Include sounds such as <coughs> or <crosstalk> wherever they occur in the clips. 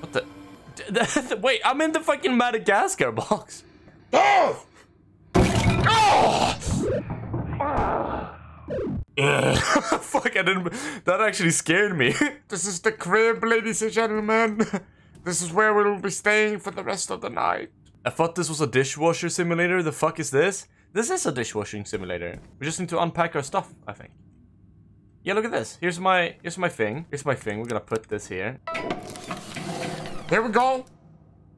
What the? <laughs> Wait, I'm in the fucking Madagascar box. Oh! <laughs> Fuck, I didn't. That actually scared me. <laughs> This is the crib, ladies and gentlemen. This is where we'll be staying for the rest of the night. I thought this was a dishwasher simulator. The fuck is this? This is a dishwashing simulator. We just need to unpack our stuff, I think. Yeah, look at this. Here's my here's my thing. Here's my thing. We're gonna put this here. Here we go.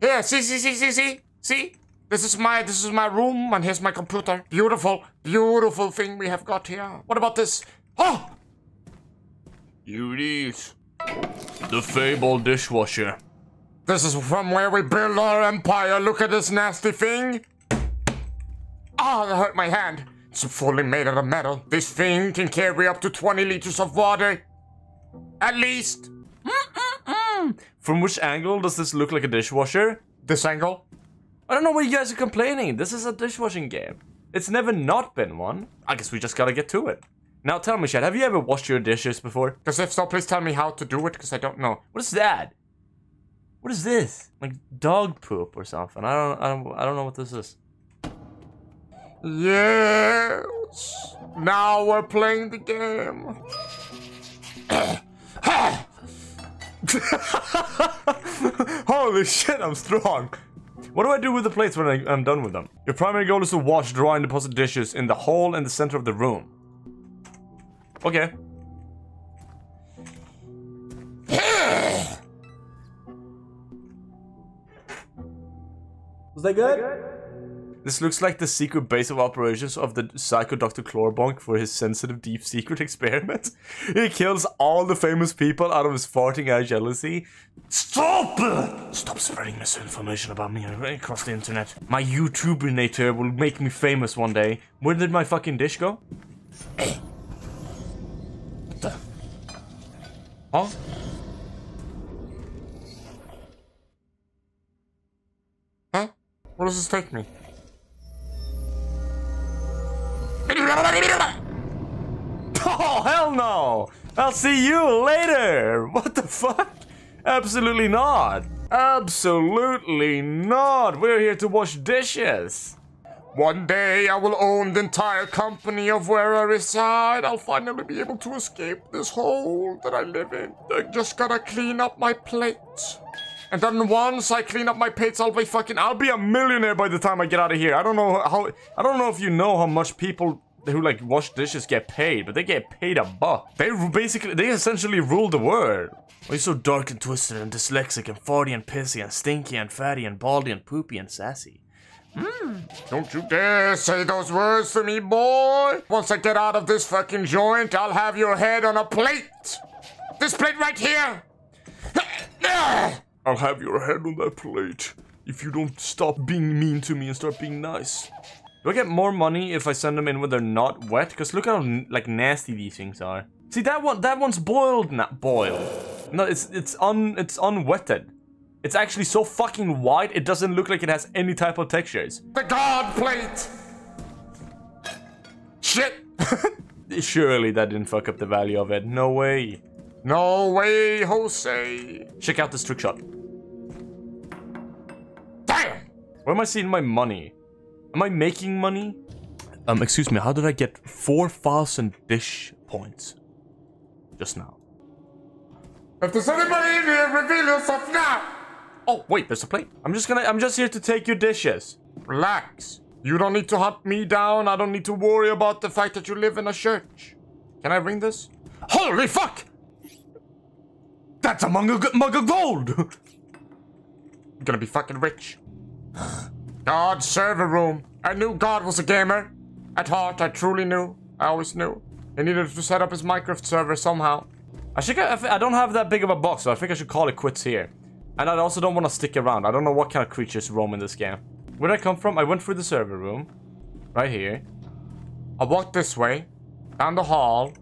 Here, see, see, see, see, see, see. This is my this is my room, and here's my computer. Beautiful, beautiful thing we have got here. What about this? Oh, it is. The Fable dishwasher. this is from where we build our empire. Look at this nasty thing. Ah, that hurt my hand. It's fully made out of metal. This thing can carry up to 20 liters of water. At least. From which angle does this look like a dishwasher? This angle. I don't know why you guys are complaining. This is a dishwashing game. It's never not been one. I guess we just gotta get to it. Now tell me, Chad, have you ever washed your dishes before? Because if so, please tell me how to do it, because I don't know. What is that? What is this? Like dog poop or something? I don't, I don't, I don't know what this is. Yes. Now we're playing the game. <coughs> <coughs> <laughs> Holy shit, I'm strong. What do I do with the plates when I, I'm done with them? Your primary goal is to wash, dry, and deposit dishes in the hole in the center of the room. Okay. Was that good? This looks like the secret base of operations of the psycho Dr. Clorbonk for his sensitive deep secret <laughs> experiment. He kills all the famous people out of his farting eye jealousy. Stop! Stop spreading misinformation about me across the internet. My YouTubernator will make me famous one day. Where did my fucking dish go? Hey. What the? Huh? Huh? Where does this take me? Oh, hell no! I'll see you later! What the fuck? Absolutely not! Absolutely not! We're here to wash dishes! One day I will own the entire company of where I reside. I'll finally be able to escape this hole that I live in. I just gotta clean up my plates. And then once I clean up my plates, I'll be fucking. I'll be a millionaire by the time I get out of here. I don't know how. I don't know if you know how much people who like wash dishes get paid, but they get paid a buck. They basically, they essentially rule the world. Why you so dark and twisted and dyslexic and farty and pissy and stinky and fatty and baldy and poopy and sassy? Hmm. Don't you dare say those words to me, boy. Once I get out of this fucking joint, I'll have your head on a plate. This plate right here. <laughs> I'll have your head on that plate if you don't stop being mean to me and start being nice. Do I get more money if I send them in when they're not wet? Because look how like nasty these things are. See that one? That one's boiled, not boiled. No, it's it's un it's unwetted. It's actually so fucking white. It doesn't look like it has any type of textures. The god plate. Shit. <laughs> Surely that didn't fuck up the value of it. No way. No way, Jose. Check out this trick shot. Damn. Where am I seeing my money? Am I making money? Um, excuse me, how did I get 4,000 dish points? Just now. If there's anybody in here, reveal yourself now. Oh, wait, there's a plate. I'm just gonna, I'm just here to take your dishes. Relax. You don't need to hunt me down. I don't need to worry about the fact that you live in a church. Can I ring this? Holy fuck! That's a mug of, mug of gold! I'm <laughs> gonna be fucking rich. God server room. I knew God was a gamer. At heart, I truly knew. I always knew. He needed to set up his Minecraft server somehow. I think I, I don't have that big of a box, so I think I should call it quits here. And I also don't want to stick around. I don't know what kind of creatures roam in this game. Where did I come from? I went through the server room. Right here. I walked this way, down the hall.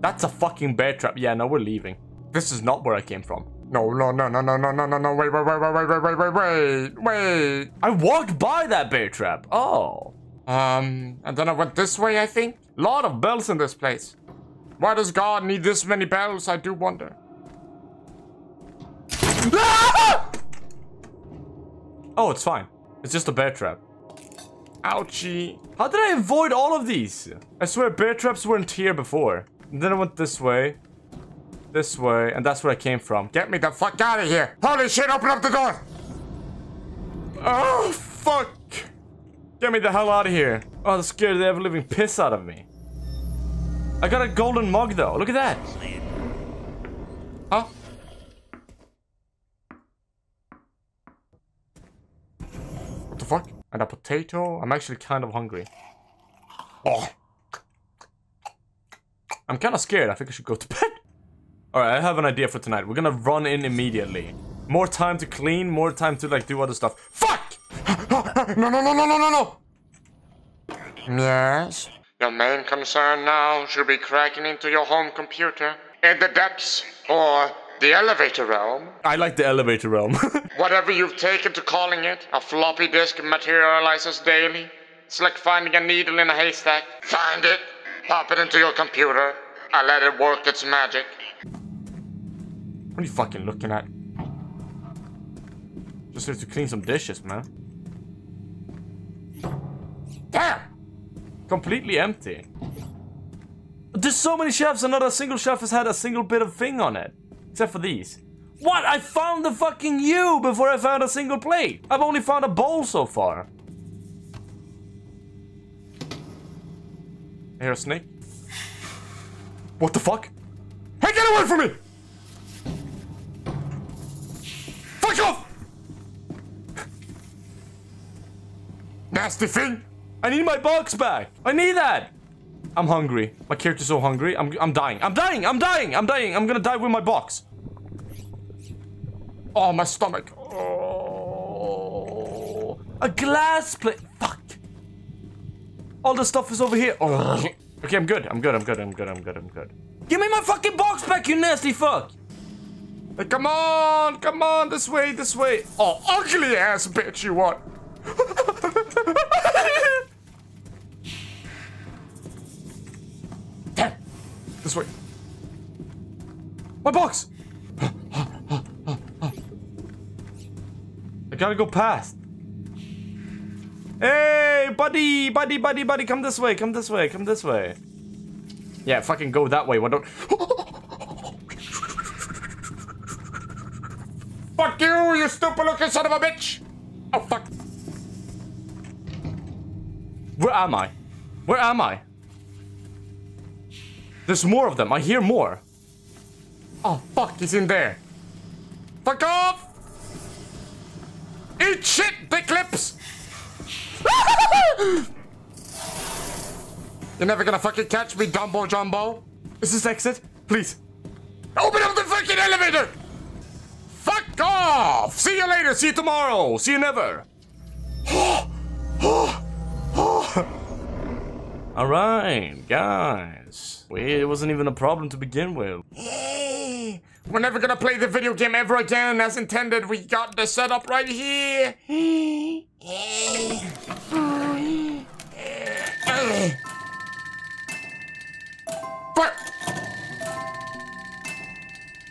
That's a fucking bear trap. Yeah, no, we're leaving. This is not where I came from. No, no, no, no, no, no, no, no, no, wait, wait, wait, wait, wait, wait, wait, wait, wait, wait. I walked by that bear trap. Oh. Um, and then I went this way, I think. Lot of bells in this place. Why does God need this many bells? I do wonder. Ah! <laughs> Oh, it's fine. It's just a bear trap. Ouchie. How did I avoid all of these? I swear bear traps weren't here before. And then I went this way. This way. And that's where I came from. Get me the fuck out of here. Holy shit, open up the door. Oh, fuck. Get me the hell out of here. Oh, that scared the ever-living piss out of me. I got a golden mug, though. Look at that. Huh? What the fuck? And a potato? I'm actually kind of hungry. Oh. I'm kind of scared. I think I should go to <laughs> bed. Alright, I have an idea for tonight. We're gonna run in immediately. More time to clean, more time to, like, do other stuff. Fuck! <laughs> No, no, no, no, no, no, no! Yes? Your main concern now should be cracking into your home computer in the depths or the elevator realm. I like the elevator realm. <laughs> Whatever you've taken to calling it, a floppy disk materializes daily. It's like finding a needle in a haystack. Find it, pop it into your computer, and let it work its magic. Are you fucking looking at? Just have to clean some dishes, man. Damn! Completely empty. There's so many shelves and not a single shelf has had a single bit of thing on it. Except for these. What? I found the fucking U before I found a single plate. I've only found a bowl so far. I hear a snake. What the fuck? Hey, get away from me! Nasty thing! I need my box back. I need that. I'm hungry. My character's so hungry. I'm I'm dying. I'm dying. I'm dying. I'm dying. I'm gonna die with my box. Oh, my stomach. Oh. A glass plate. Fuck. All the stuff is over here. Oh. Okay, I'm good. I'm good. I'm good. I'm good. I'm good. I'm good. Give me my fucking box back, you nasty fuck. Come on, come on, this way, this way. Oh, ugly ass bitch you want. Damn. This way. My box. I gotta go past. Hey, buddy, buddy, buddy, buddy, come this way, come this way, come this way. Yeah, fucking go that way. Why don't? Fuck you, you stupid looking son of a bitch. Oh, fuck. Where am I? Where am I? There's more of them. I hear more. Oh, fuck, he's in there. Fuck off! Eat shit, big lips! You're never gonna fucking catch me, Dumbo Jumbo. Is this exit? Please. Open up the fucking elevator! Fuck off! See you later. See you tomorrow. See you never. <laughs> All right, guys. Wait, it wasn't even a problem to begin with. We're never gonna play the video game ever again as intended. We got the setup right here. But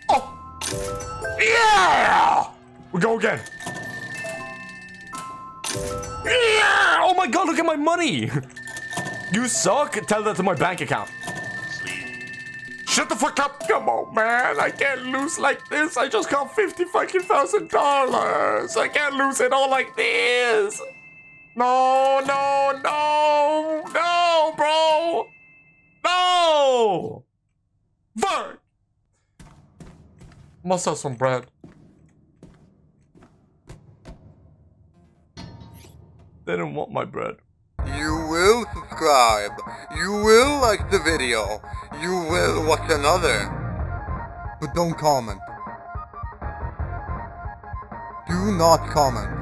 Oh Yeah! We go again. My god, look at my money! You suck? Tell that to my bank account. Shut the fuck up! Come on, man! I can't lose like this. I just got fifty fucking thousand dollars. I can't lose it all like this. No, no, no, no, bro! No! Fuck! Must have some bread. They don't want my bread. You will subscribe. You will like the video. You will watch another. But don't comment. Do not comment.